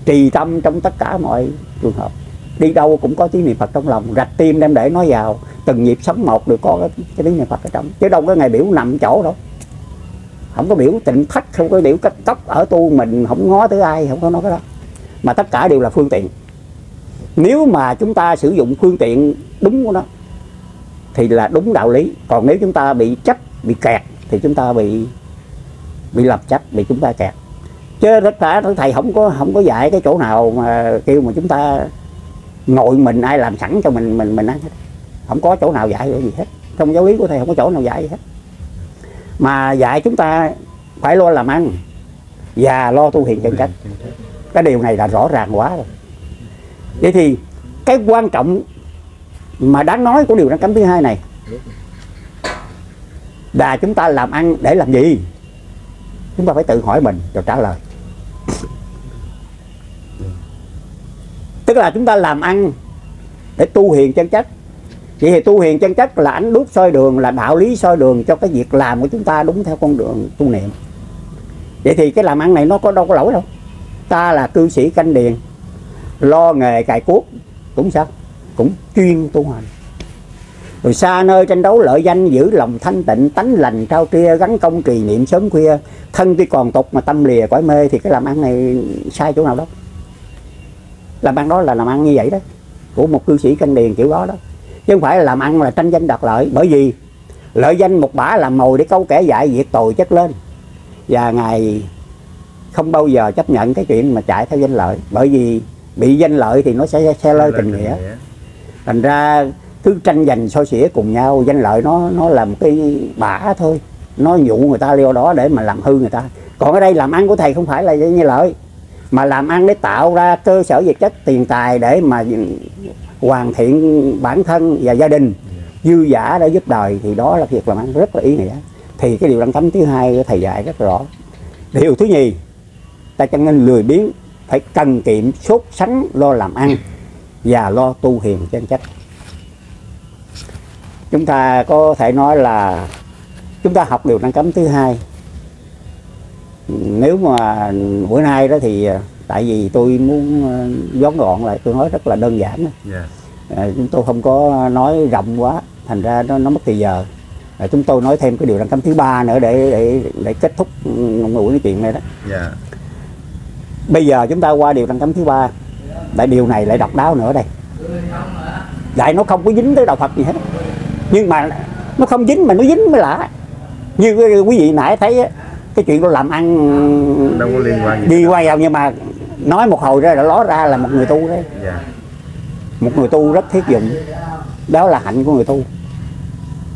trì tâm trong tất cả mọi trường hợp. Đi đâu cũng có tiếng niệm phật trong lòng rạch tim đem để nói vào từng nhịp sống một đều có cái, cái tiếng niệm phật ở trong. Chứ đâu có ngày biểu nằm chỗ đâu. Không có biểu tịnh khách không có biểu cách tóc ở tu mình không ngó tới ai không có nói cái đó. Mà tất cả đều là phương tiện nếu mà chúng ta sử dụng phương tiện đúng của nó, thì là đúng đạo lý. Còn nếu chúng ta bị chấp, bị kẹt, thì chúng ta bị bị lập chấp, bị chúng ta kẹt. Chứ tất cả thầy, không có không có dạy cái chỗ nào mà kêu mà chúng ta ngồi mình ai làm sẵn cho mình mình mình ăn hết. Không có chỗ nào dạy gì hết. Trong giáo lý của thầy không có chỗ nào dạy gì hết. Mà dạy chúng ta phải lo làm ăn và lo tu hiền chân cách. Cái điều này là rõ ràng quá rồi vậy thì cái quan trọng mà đáng nói của điều răn cấm thứ hai này là chúng ta làm ăn để làm gì? Chúng ta phải tự hỏi mình rồi trả lời. Tức là chúng ta làm ăn để tu hiền chân chất vậy thì tu hiền chân chất là ánh đúc soi đường, là đạo lý soi đường cho cái việc làm của chúng ta đúng theo con đường tu niệm. Vậy thì cái làm ăn này nó có đâu có lỗi đâu. Ta là cư sĩ canh điền lo nghề cài cuốc, cũng sao? Cũng chuyên tu hành. Rồi xa nơi tranh đấu lợi danh, giữ lòng thanh tịnh, tánh lành, trao tria, gắn công kỳ niệm sớm khuya. Thân tuy còn tục mà tâm lìa cõi mê thì cái làm ăn này sai chỗ nào đâu làm ăn đó là làm ăn như vậy đó, của một cư sĩ canh điền kiểu đó đó. Chứ không phải là làm ăn là tranh danh đoạt lợi. Bởi vì lợi danh một bả làm mồi để câu kẻ dại diệt tồi chất lên. Và ngài không bao giờ chấp nhận cái chuyện mà chạy theo danh lợi. Bởi vì bị danh lợi thì nó sẽ xe lơi tình nghĩa. thành ra cứ tranh giành soi xỉa cùng nhau danh lợi nó nó là một cái bả thôi. Nó dụ người ta leo đó để mà làm hư người ta. Còn ở đây làm ăn của thầy không phải là như lợi mà làm ăn để tạo ra cơ sở vật chất tiền tài để mà hoàn thiện bản thân và gia đình. Dư giả để giúp đời thì đó là việc làm ăn rất là ý nghĩa. Thì cái điều đăng cấm thứ hai thầy dạy rất rõ. Điều thứ nhì ta chẳng nên lười biếng phải cần kiệm sốt sắng lo làm ăn và lo tu hiền chân chất chúng ta có thể nói là chúng ta học điều năng cấm thứ hai. Nếu mà bữa nay đó thì tại vì tôi muốn dón gọn lại tôi nói rất là đơn giản Dạ. à, chúng tôi không có nói rộng quá thành ra nó nó mất thời giờ. À, chúng tôi nói thêm cái điều đăng cấm thứ ba nữa để để để kết thúc buổi nói chuyện này đó. Dạ. Bây giờ chúng ta qua điều đăng cấm thứ ba. Tại điều này lại độc đáo nữa đây. Đại nó không có dính tới đạo Phật gì hết. Nhưng mà nó không dính mà nó dính mới lạ. Như quý vị nãy thấy cái chuyện tôi làm ăn Đâu có liên quan gì. đi qua vào nhưng mà nói một hồi ra đã ló ra là một người tu đấy. Dạ. một người tu rất thiết dụng. Đó là hạnh của người tu.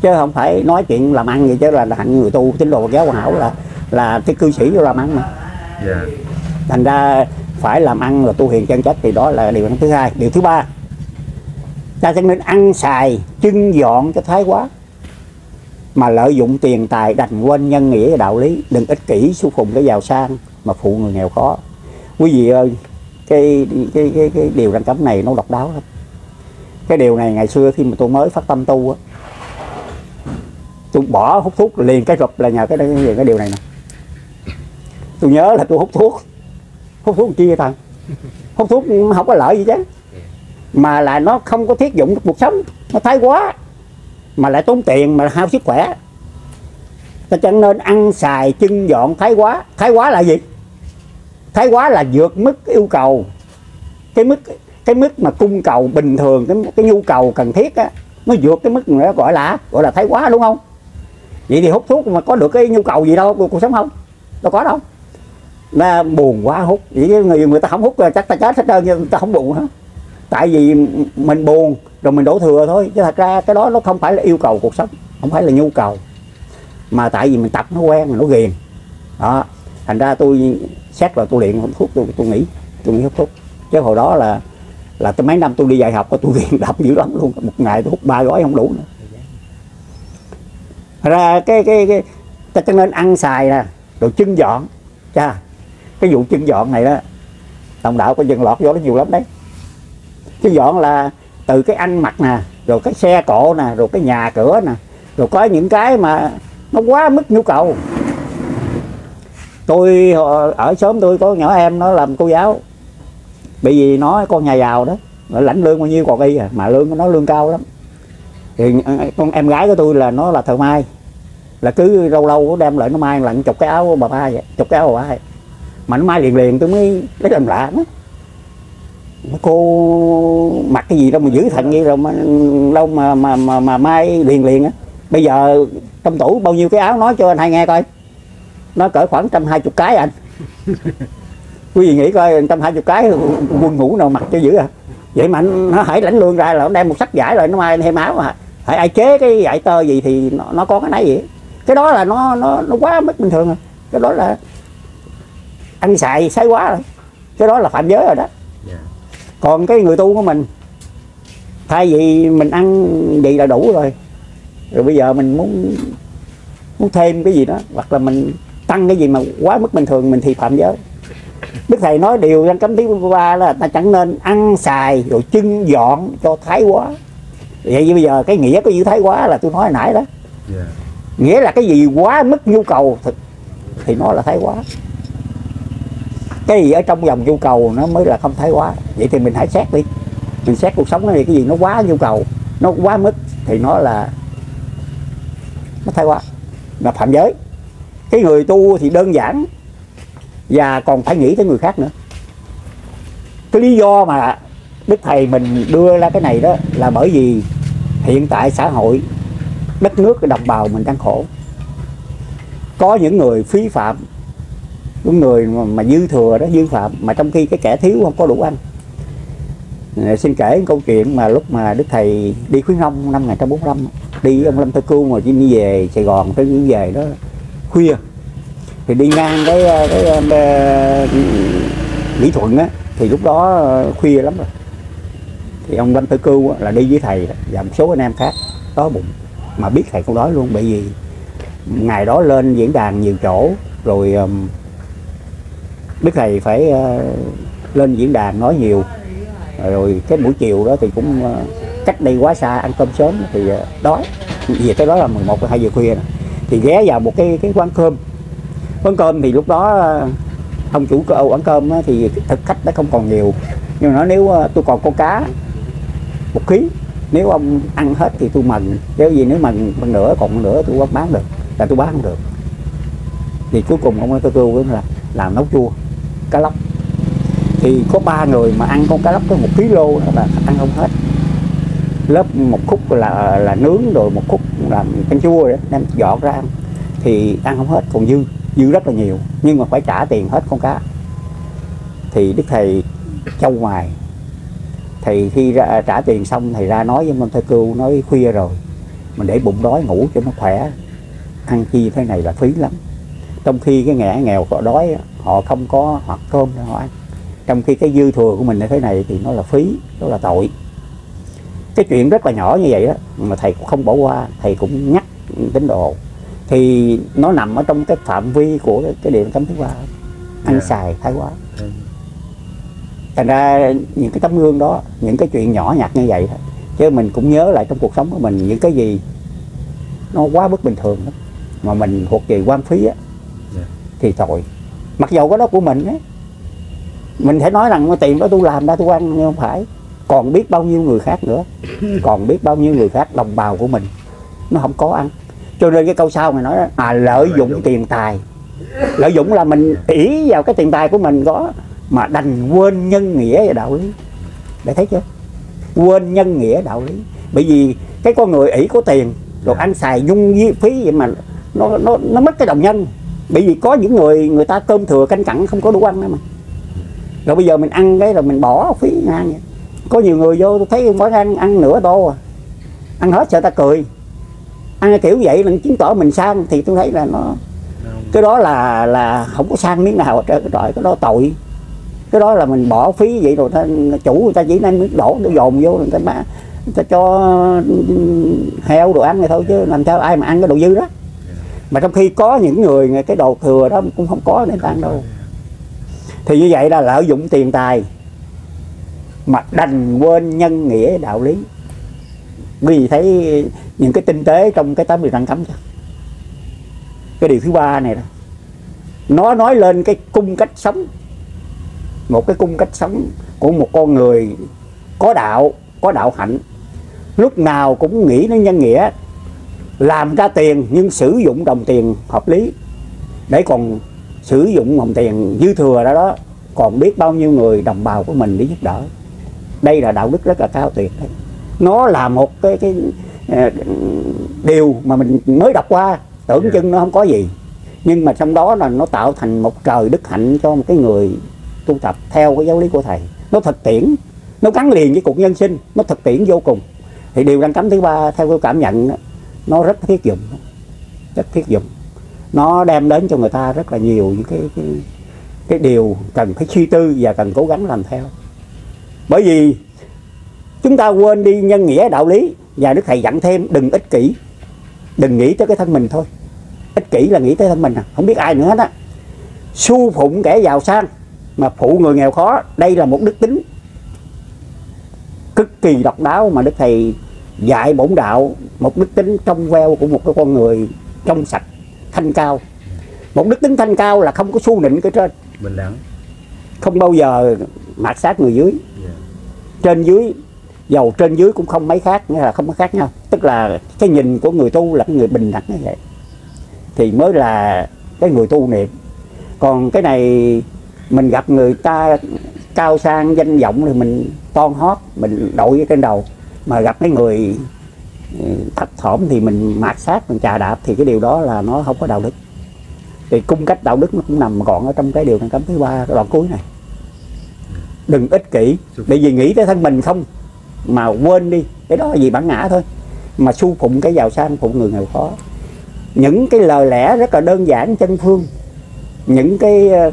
Chứ không phải nói chuyện làm ăn gì chứ là hạnh người tu. Tín đồ giáo hảo là là cái cư sĩ vô làm ăn mà. Dạ thành ra phải làm ăn là tu hiền chân chất thì đó là điều thứ hai. Điều thứ ba ta chẳng nên ăn xài chưng dọn cho thái quá mà lợi dụng tiền tài đành quên nhân nghĩa và đạo lý đừng ích kỷ xu phùng cái giàu sang mà phụ người nghèo khó. Quý vị ơi cái cái cái, cái điều răng cấm này nó độc đáo lắm. Cái điều này ngày xưa khi mà tôi mới phát tâm tu á tôi bỏ hút thuốc liền cái rụp là nhờ cái cái, cái điều này nè. Tôi nhớ là tôi hút thuốc hút thuốc chi vậy ta hút thuốc không có lợi gì chứ. Mà là nó không có thiết dụng cuộc sống. Nó thái quá. Mà lại tốn tiền mà hao sức khỏe. Ta chẳng nên ăn xài trưng dọn thái quá. Thái quá là gì? Thái quá là vượt mức yêu cầu. Cái mức cái mức mà cung cầu bình thường cái cái nhu cầu cần thiết á nó vượt cái mức nữa gọi là gọi là thái quá đúng không? Vậy thì hút thuốc mà có được cái nhu cầu gì đâu cuộc sống không? Đâu có đâu nó buồn quá, hút. Vậy người người ta không hút là chắc ta chết hết trơn, nhưng ta không buồn hả? Tại vì mình buồn, rồi mình đổ thừa thôi. Chứ thật ra cái đó nó không phải là yêu cầu cuộc sống, không phải là nhu cầu. Mà tại vì mình tập nó quen mà nó ghiền. Đó. Thành ra tôi xét là tôi luyện, hút thuốc, tôi tôi nghĩ tôi nghĩ hút thuốc. Chứ hồi đó là là tới mấy năm tôi đi dạy học tôi ghiền đập dữ lắm luôn. Một ngày tôi hút ba gói không đủ nữa. Ra cái cái cái, ta cho nên ăn xài nè, rồi chân dọn. Cha cái vụ chân dọn này đó, đồng đạo có dân lọt vô nó nhiều lắm đấy. Chân dọn là từ cái ăn mặc nè, rồi cái xe cộ nè, rồi cái nhà cửa nè, rồi có những cái mà nó quá mức nhu cầu. Tôi ờ, ở xóm tôi có nhỏ em nó làm cô giáo. Bởi vì nó con nhà giàu đó, nó lãnh lương bao nhiêu còn y à mà lương của nó lương cao lắm. Thì ờ, con em gái của tôi là nó là thợ may, là cứ lâu lâu đem lại nó may, lặn chục cái áo bà ba vậy, chục cái áo bà ba vậy mà nó mai liền liền tôi mới lấy làm lạ nó. Cô mặc cái gì đâu mà giữ thận vậy rồi mà lâu mà mà mà, mà mai liền liền á. Bây giờ trong tủ bao nhiêu cái áo nói cho anh hai nghe coi. Nó cỡ khoảng trăm hai chục cái à anh. Quý vị nghĩ coi trăm hai chục cái quân ngủ nào mặc cho dữ à. Vậy mà anh, nó hãy lãnh lương ra là nó đem một sắc giải rồi nó mai thêm áo mà hãy ai chế cái giải tơ gì thì nó, nó có cái nấy vậy. Cái đó là nó nó nó quá mất bình thường rồi cái đó là ăn xài sái quá rồi. Cái đó là phạm giới rồi đó. Dạ. còn cái người tu của mình thay vì mình ăn vậy là đủ rồi. Rồi bây giờ mình muốn muốn thêm cái gì đó hoặc là mình tăng cái gì mà quá mức bình thường mình thì phạm giới. Đức thầy nói điều răn cấm thứ ba là ta chẳng nên ăn xài rồi trưng dọn cho thái quá. Vậy bây giờ cái nghĩa có chữ thái quá là tôi nói nãy đó. Dạ. Nghĩa là cái gì quá mức nhu cầu thì, thì nó là thái quá cái gì ở trong vòng nhu cầu nó mới là không thái quá. Vậy thì mình hãy xét đi. Mình xét cuộc sống này cái gì nó quá nhu cầu, nó quá mức thì nó là nó thái quá. Là phạm giới, cái người tu thì đơn giản và còn phải nghĩ tới người khác nữa. Cái lý do mà đức thầy mình đưa ra cái này đó là bởi vì hiện tại xã hội, đất nước đồng bào mình đang khổ. Có những người phí phạm đúng người mà, mà dư thừa đó dư phạm mà trong khi cái kẻ thiếu không có đủ ăn. À, xin kể một câu chuyện mà lúc mà đức thầy đi khuyến nông năm 1945 đi ông Lâm Thơ Cưu mà đi về Sài Gòn tới những về đó khuya. Thì đi ngang cái cái, cái, Mỹ Thuận á thì lúc đó khuya lắm rồi. Thì ông Lâm Thơ Cưu á, là đi với thầy và một số anh em khác đói bụng mà biết thầy cũng đói luôn bởi vì ngày đó lên diễn đàn nhiều chỗ rồi um, đức thầy phải ờ, lên diễn đàn nói nhiều. Rồi cái buổi chiều đó thì cũng ờ, cách đây quá xa ăn cơm sớm thì ờ, đói. Về tới đó là 11 hai giờ khuya thì ghé vào một cái cái quán cơm. Quán cơm thì lúc đó ông chủ cơ quán cơm thì thực khách nó không còn nhiều. Nhưng mà nói nếu tôi còn con cá, một ký. Nếu ông ăn hết thì tôi mừng. Nếu gì nếu mừng bằng nữa còn nữa tôi bán được. Là tôi bán không được. Thì cuối cùng ông tôi kêu là, làm nấu chua cá lóc. Thì có ba người mà ăn con cá lóc có một ký lô là ăn không hết. Lớp một khúc là là nướng rồi một khúc làm canh chua đấy đem dọn ra ăn. Thì ăn không hết còn dư dư rất là nhiều nhưng mà phải trả tiền hết con cá. Thì đức thầy châu ngoài thì khi ra, trả tiền xong thầy ra nói với môn thầy cưu nói khuya rồi mình để bụng đói ngủ cho nó khỏe. Ăn chi thế này là phí lắm. Trong khi cái nghèo nghèo có đói họ không có hoặc cơm để họ ăn. Trong khi cái dư thừa của mình như thế này thì nó là phí nó là tội. Cái chuyện rất là nhỏ như vậy đó mà thầy cũng không bỏ qua thầy cũng nhắc tín đồ. Thì nó nằm ở trong cái phạm vi của cái, cái điện cấm thứ ba ăn Dạ. xài thái quá. Ừ. thành ra những cái tấm gương đó những cái chuyện nhỏ nhặt như vậy thôi chứ mình cũng nhớ lại trong cuộc sống của mình những cái gì nó quá bất bình thường đó mà mình thuộc về quan phí á Dạ. thì tội mặc dầu cái đó của mình á mình thể nói rằng cái tiền đó tôi làm ra tôi ăn nhưng không phải. Còn biết bao nhiêu người khác nữa. Còn biết bao nhiêu người khác đồng bào của mình. Nó không có ăn. Cho nên cái câu sau mày nói đó, à lợi dụng tiền tài. Lợi dụng là mình ỷ vào cái tiền tài của mình có mà đành quên nhân nghĩa và đạo lý. Để thấy chưa? Quên nhân nghĩa đạo lý. Bởi vì cái con người ỷ có tiền rồi ăn xài với phí vậy mà nó nó nó mất cái đồng nhân bởi vì có những người người ta cơm thừa canh cặn không có đủ ăn nữa mà. Rồi bây giờ mình ăn cái rồi mình bỏ phí ngang vậy. Có nhiều người vô tôi thấy mỗi ăn ăn nửa tô à. Ăn hết sợ ta cười. Ăn kiểu vậy là chứng tỏ mình sang thì tôi thấy là nó cái đó là là không có sang miếng nào hết trơn cái tội cái đó tội. Cái đó là mình bỏ phí vậy rồi ta, chủ người ta chỉ nên miếng đổ nó dồn vô người ta người ta cho heo đồ ăn này thôi chứ làm sao ai mà ăn cái đồ dư đó mà trong khi có những người cái đồ thừa đó cũng không có để ta ăn đâu. Thì như vậy là lợi dụng tiền tài mà đành quên nhân nghĩa đạo lý. Vì thấy những cái tinh tế trong cái tám điều răn cấm chưa cái điều thứ ba này đó, nó nói lên cái cung cách sống. Một cái cung cách sống của một con người có đạo có đạo hạnh. Lúc nào cũng nghĩ đến nhân nghĩa làm ra tiền nhưng sử dụng đồng tiền hợp lý. Để còn sử dụng đồng tiền dư thừa đó đó còn biết bao nhiêu người đồng bào của mình để giúp đỡ. Đây là đạo đức rất là cao tuyệt đấy. Nó là một cái cái ờ, điều mà mình mới đọc qua tưởng Dạ. chừng nó không có gì. Nhưng mà trong đó là nó tạo thành một trời đức hạnh cho một cái người tu tập theo cái giáo lý của thầy. Nó thực tiễn nó gắn liền với cuộc nhân sinh nó thực tiễn vô cùng. Thì điều đăng cấm thứ ba theo tôi cảm nhận nó rất thiết dụng. Rất thiết dụng. Nó đem đến cho người ta rất là nhiều những cái cái, cái điều cần phải suy tư và cần cố gắng làm theo. Bởi vì chúng ta quên đi nhân nghĩa đạo lý và đức thầy dặn thêm đừng ích kỷ. Đừng nghĩ tới cái thân mình thôi. Ích kỷ là nghĩ tới thân mình à? Không biết ai nữa hết á. Su phụng kẻ giàu sang mà phụ người nghèo khó đây là một đức tính cực kỳ độc đáo mà đức thầy dạy bổn đạo một đức tính trong veo của một cái con người trong sạch thanh cao. Một đức tính thanh cao là không có xu nịnh cái trên. Bình đẳng. Không bao giờ mạt sát người dưới. Dạ. trên dưới dầu trên dưới cũng không mấy khác nghĩa là không có khác nhau. Tức là cái nhìn của người tu là cái người bình đẳng như vậy. Thì mới là cái người tu niệm. Còn cái này mình gặp người ta cao sang danh vọng thì mình toan hót mình đội ở trên đầu mà gặp cái người ừ, thấp thỏm thì mình mạt sát, mình chà đạp thì cái điều đó là nó không có đạo đức. Thì cung cách đạo đức nó cũng nằm gọn ở trong cái điều này cấm thứ ba, cái đoạn cuối này. Đừng ích kỷ bởi vì nghĩ tới thân mình không, mà quên đi, cái đó là vì bản ngã thôi. Mà su phụng cái giàu sang, phụng người nghèo khó. Những cái lời lẽ rất là đơn giản, chân phương. Những cái ờ,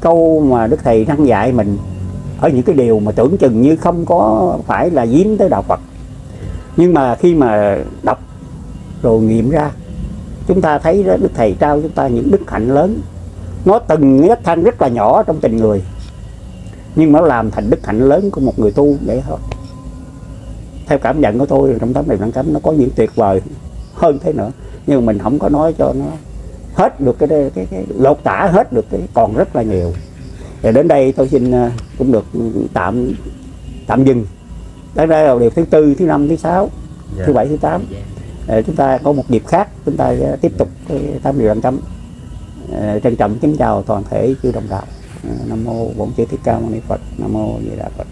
câu mà đức thầy răng dạy mình ở những cái điều mà tưởng chừng như không có phải là dính tới đạo Phật. Nhưng mà khi mà đọc rồi nghiệm ra chúng ta thấy đó đức thầy trao chúng ta những đức hạnh lớn. Nó từng nét than rất là nhỏ trong tình người nhưng mà nó làm thành đức hạnh lớn của một người tu vậy thôi theo cảm nhận của tôi trong tấm này đăng cấm nó có những tuyệt vời hơn thế nữa. Nhưng mà mình không có nói cho nó hết được cái, cái, cái, cái lột tả hết được cái còn rất là nhiều thì đến đây tôi xin ờ, cũng được tạm tạm dừng. Đến đây là điều thứ tư thứ năm thứ sáu Dạ. thứ bảy thứ tám. Ờ, chúng ta có một dịp khác chúng ta tiếp tục cái tám điều đăng cấm. Ờ, trân trọng kính chào toàn thể chư đồng đạo. Ờ, nam mô bổn chư thích ca mâu ni phật nam mô di đà phật